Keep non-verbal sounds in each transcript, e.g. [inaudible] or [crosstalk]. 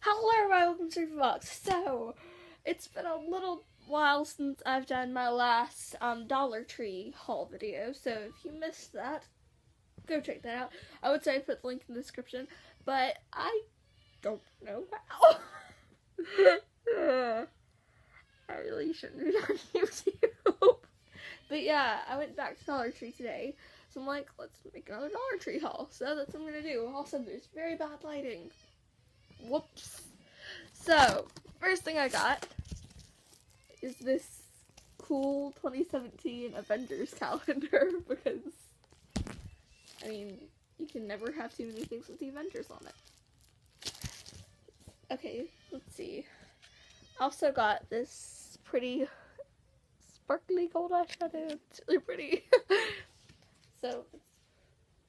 Hello, welcome to Fox. So, it's been a little while since I've done my last um, Dollar Tree haul video, so if you missed that, go check that out. I would say I put the link in the description, but I don't know how. [laughs] I really shouldn't be on YouTube. but yeah, I went back to Dollar Tree today, so I'm like, let's make another Dollar Tree haul. So that's what I'm gonna do. Also, there's very bad lighting. Whoops. So, first thing I got is this cool 2017 Avengers [laughs] calendar [laughs] because, I mean, you can never have too many things with the Avengers on it. Okay, let's see. Also got this pretty sparkly gold eyeshadow. It's really pretty. [laughs] so,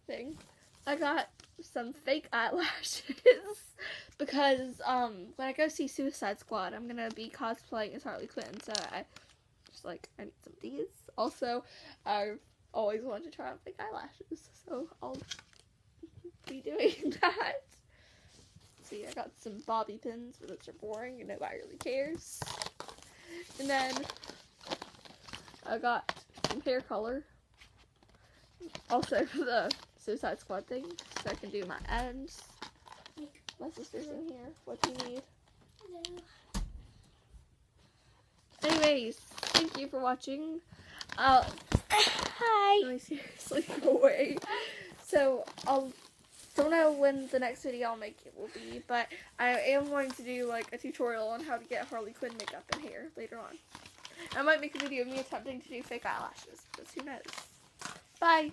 thing. I got some fake eyelashes [laughs] because um when I go see Suicide Squad, I'm gonna be cosplaying as Harley Quinn. So I just like I need some of these. Also, I've always wanted to try on fake eyelashes, so I'll be doing [laughs] that. See, I got some bobby pins, but those are boring and nobody really cares. And then I got some hair color. Also for [laughs] the Suicide Squad thing, so I can do my ends. My sister's in here. What do you need? Anyways, thank you for watching. Uh, [coughs] Hi. let me seriously [laughs] go away. So I'll don't know when the next video I'll make it will be, but I am going to do like a tutorial on how to get Harley Quinn makeup in here later on. I might make a video of me attempting to do fake eyelashes, because who knows. Bye.